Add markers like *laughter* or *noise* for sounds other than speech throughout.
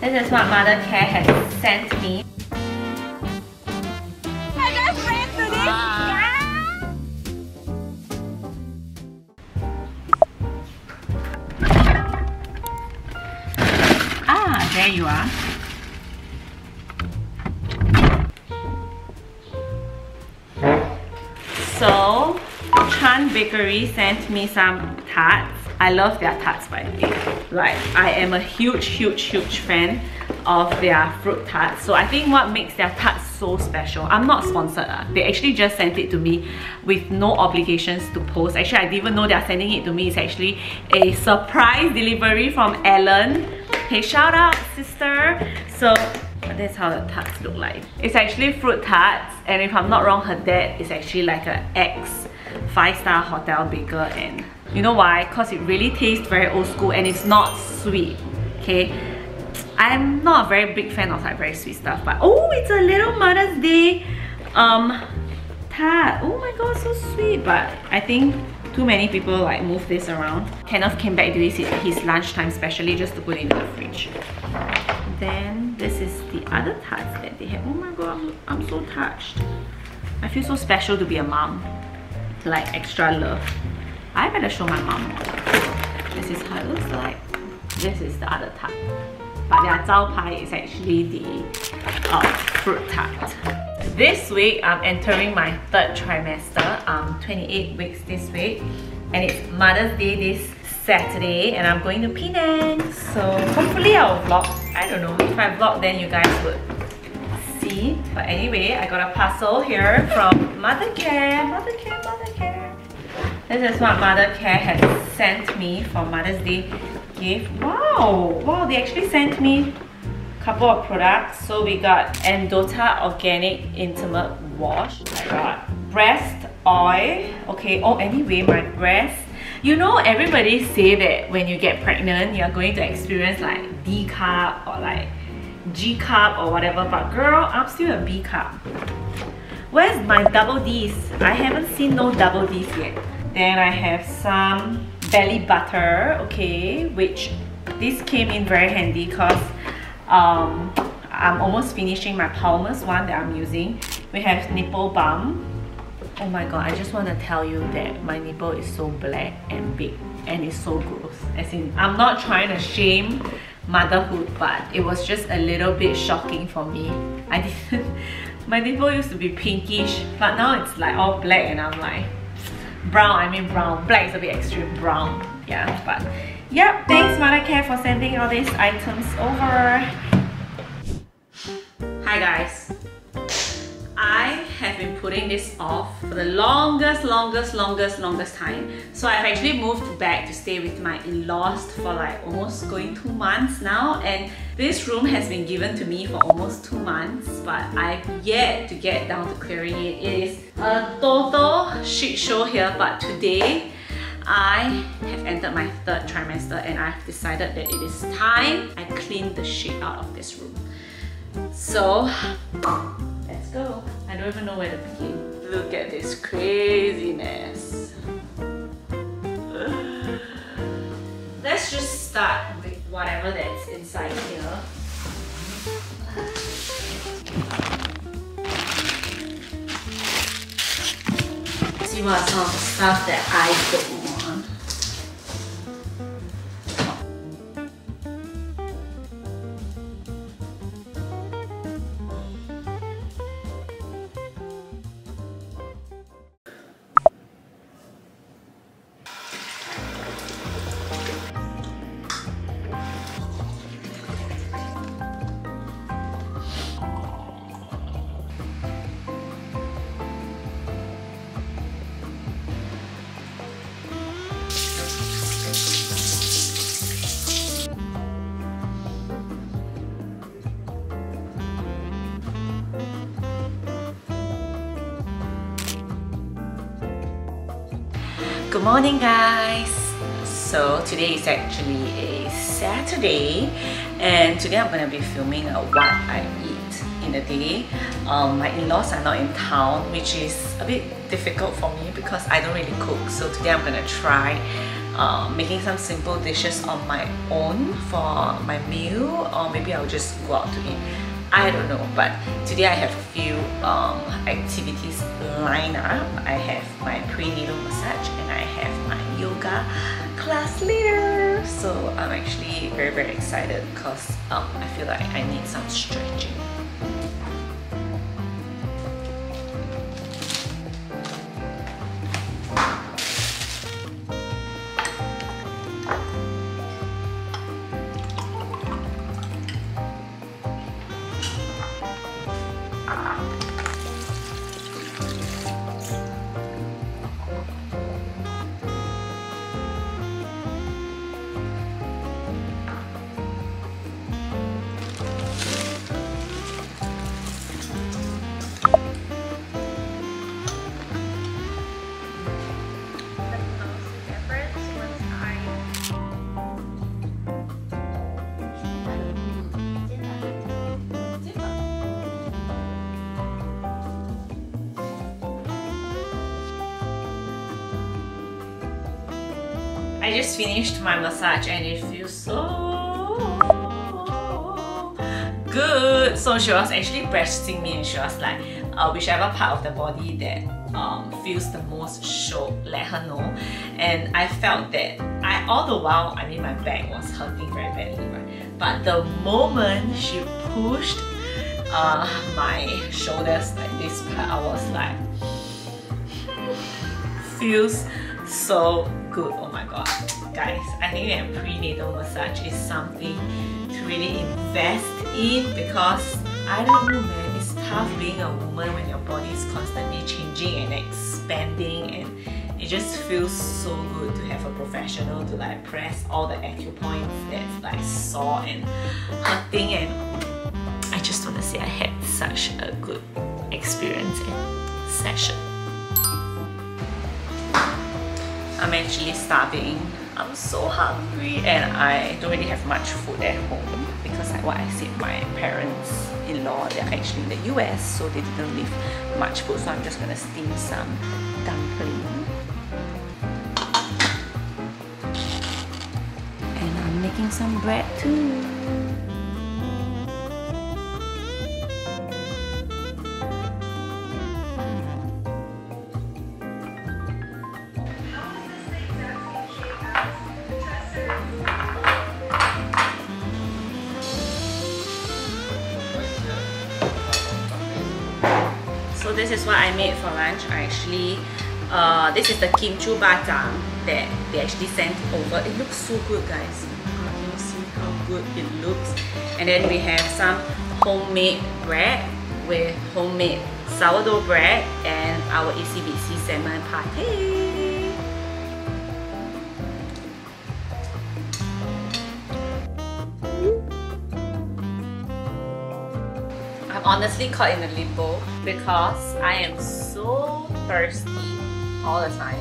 This is what Mothercare has sent me. I got friends today. Ah, there you are. So, Chan Bakery sent me some tarts. I love their tarts by the way. Like, I am a huge, huge, huge fan of their fruit tarts. So I think what makes their tarts so special, I'm not sponsored. Uh. They actually just sent it to me with no obligations to post. Actually, I didn't even know they're sending it to me. It's actually a surprise delivery from Ellen. Hey, shout out, sister. So that's how the tarts look like. It's actually fruit tarts, and if I'm not wrong, her dad is actually like an ex five-star hotel baker, and you know why? Because it really tastes very old school and it's not sweet. Okay. I'm not a very big fan of like very sweet stuff, but oh, it's a little Mother's Day um tart. Oh my god, so sweet. But I think too many people like move this around. Kenneth came back to his lunchtime specially just to put it in the fridge. Then this is the other tarts that they have. Oh my god, I'm, I'm so touched. I feel so special to be a mom. Like extra love. I better show my mom. This is how it looks like. This is the other tart. But their zao pai is actually the uh, fruit tart. This week, I'm entering my third trimester. Um, 28 weeks this week. And it's Mother's Day this Saturday and I'm going to Penang. So hopefully I'll vlog. I don't know. If I vlog then you guys would see. But anyway, I got a parcel here from Mothercare. Mothercare, Mothercare. This is what Mothercare has sent me for Mother's Day gift. Wow! Wow, they actually sent me a couple of products. So we got Endota Organic Intimate Wash. I got breast oil. Okay, oh anyway, my breast you know everybody say that when you get pregnant you're going to experience like D cup or like G cup or whatever but girl I'm still a B cup. Where's my double D's? I haven't seen no double D's yet. Then I have some belly butter okay which this came in very handy because um, I'm almost finishing my Palmer's one that I'm using. We have nipple balm Oh my god, I just want to tell you that my nipple is so black and big and it's so gross. As in, I'm not trying to shame motherhood, but it was just a little bit shocking for me. I didn't, *laughs* my nipple used to be pinkish, but now it's like all black and I'm like, brown, I mean brown. Black is a bit extreme brown. Yeah, but yep, thanks Mothercare for sending all these items over. Hi guys. Been putting this off for the longest, longest, longest, longest time. So I've actually moved back to stay with my in-laws for like almost going two months now and this room has been given to me for almost two months but I've yet to get down to clearing it. It is a total shit show here but today I have entered my third trimester and I've decided that it is time I clean the shit out of this room. So go. I don't even know where to begin. Look at this craziness. *sighs* Let's just start with whatever that's inside here. See what some stuff that I don't morning guys! So today is actually a Saturday and today I'm to be filming what I eat in the day. Um, my in-laws are not in town which is a bit difficult for me because I don't really cook so today I'm to try uh, making some simple dishes on my own for my meal or maybe I'll just go out to eat. I don't know but today I have a few um, activities lined up. I have my prenatal massage and I have my yoga class later. So I'm actually very very excited because um, I feel like I need some stretching. I just finished my massage and it feels so good. So she was actually breasting me and she was like, uh, whichever part of the body that um, feels the most show, let her know. And I felt that I all the while, I mean my back was hurting very badly, right? But the moment she pushed uh, my shoulders like this part, I was like, *sighs* feels so good. Oh my god. Guys, I think that prenatal massage is something to really invest in because I don't know man, it's tough being a woman when your body is constantly changing and expanding and it just feels so good to have a professional to like press all the acupoints that's like sore and hurting and I just want to say I had such a good experience and session. I'm actually starving. I'm so hungry and I don't really have much food at home because like what I said, my parents-in-law, they're actually in the US so they didn't leave much food so I'm just gonna steam some dumpling. And I'm making some bread too. So this is what I made for lunch. I actually, uh, this is the kimchi bajang that they actually sent over. It looks so good, guys. Can you see how good it looks? And then we have some homemade bread with homemade sourdough bread and our Itsy Bitsy salmon pate. I'm honestly caught in a limbo because I am so thirsty all the time.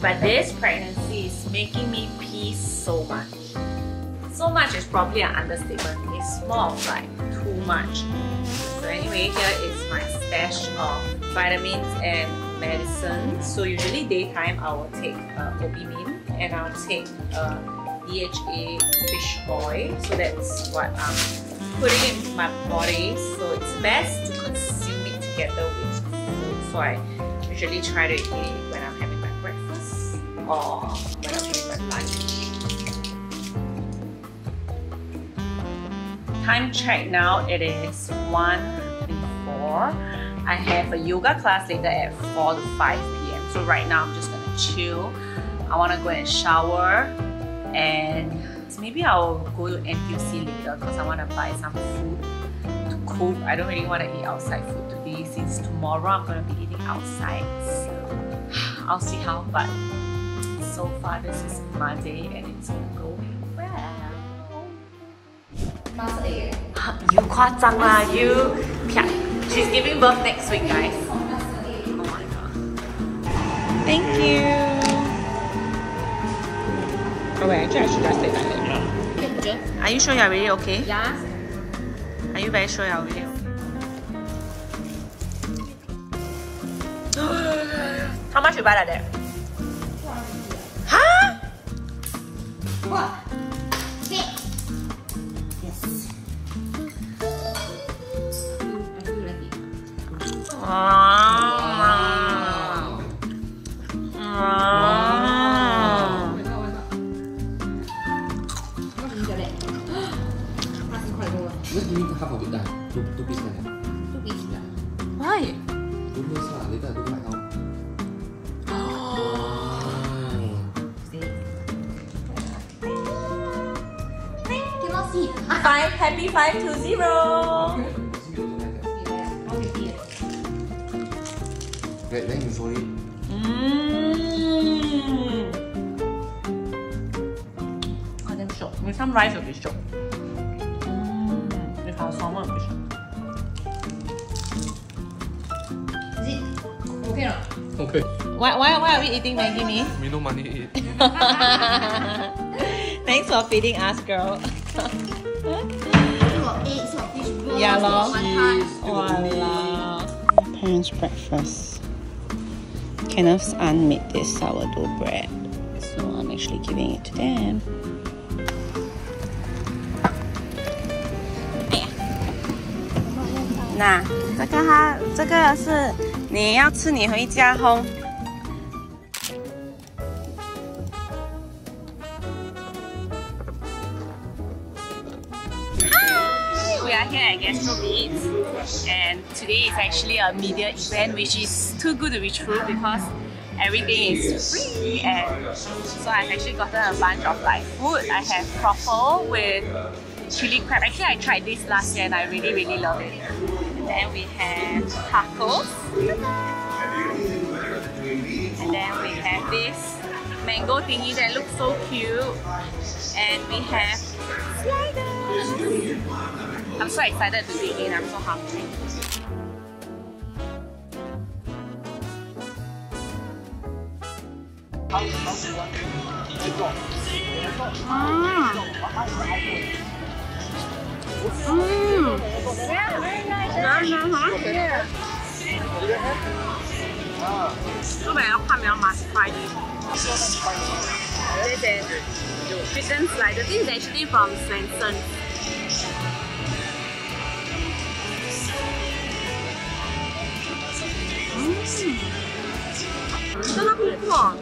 But this pregnancy is making me pee so much. So much is probably an understatement. It's more of like too much. So anyway, here is my stash of vitamins and medicine. So usually daytime I will take uh, Obimin and I'll take uh, DHA fish oil. So that's what I'm putting in my body. So it's best to consume it together with food. So I usually try to eat it when I'm having my breakfast or when I'm having my lunch. Time check now, it is 1.34. I have a yoga class later at 4 to 5 p.m. So right now I'm just gonna chill. I wanna go and shower and maybe I'll go to NTUC later because I wanna buy some food to cook. I don't really wanna eat outside food today since tomorrow I'm gonna be eating outside. So *sighs* I'll see how, but so far this is my day and it's going well. 八*gasps* 十二。 You 夸张啦，you 啪 She's giving birth next week, guys. Oh my god. Thank you. Oh wait, actually I should just stay like that. Are you sure you're really okay? Yeah. Are you very sure you're really okay? *gasps* How much you buy that? Huh? What? Cake. Yes. I feel like it. Ah. See. Five happy five two zero. Then then you show it. Mmm. Oh, damn shiok. With some rice will be shiok. Mmm. With our salmon will be shiok. Is it okay or not? Okay. Why, why, why are we eating Maggi mee? We no money eat. *laughs* Thanks for feeding us, girl You got eggs, got fish balls, Yeah, lor. wanton. Walao. Parents' breakfast. Kenneth's aunt made this sourdough bread, so I'm actually giving it to them. 那这个它这个是你要吃，你回家烘。 Here at Gastrobeats and today is actually a media event which is too good to be true because everything is free and so I've actually gotten a bunch of like food. I have truffle with chili crab. Actually I tried this last year and I really really love it. And then we have tacos. And then we have this mango thingy that looks so cute. And we have sliders. I'm so excited to begin. I'm so hungry. Mmm. Mmm. Yeah, very nice. Nom, nom, nom. Yeah. This is chicken slice. This is actually from Swensen. Sarap nito.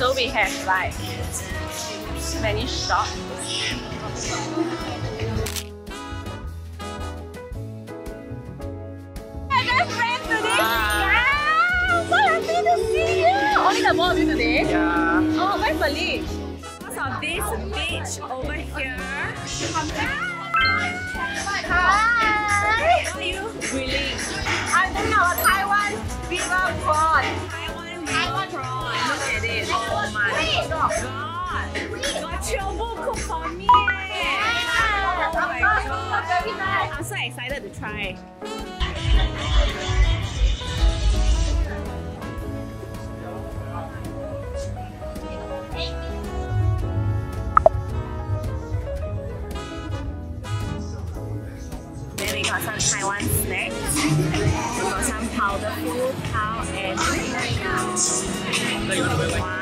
So we have like many shops. Hi guys, friends today. So happy to see you. Only the of you today. Yeah. Oh, where's Bali? Because of this beach over here. Doing Taiwan beaver prawn. Taiwan Taiwan prawn. Look at it. Oh my god. Got cook for me. Oh my god. I'm so excited to try. Then we got some Taiwan snacks. *laughs* Some I'm powderful, cow, and cow.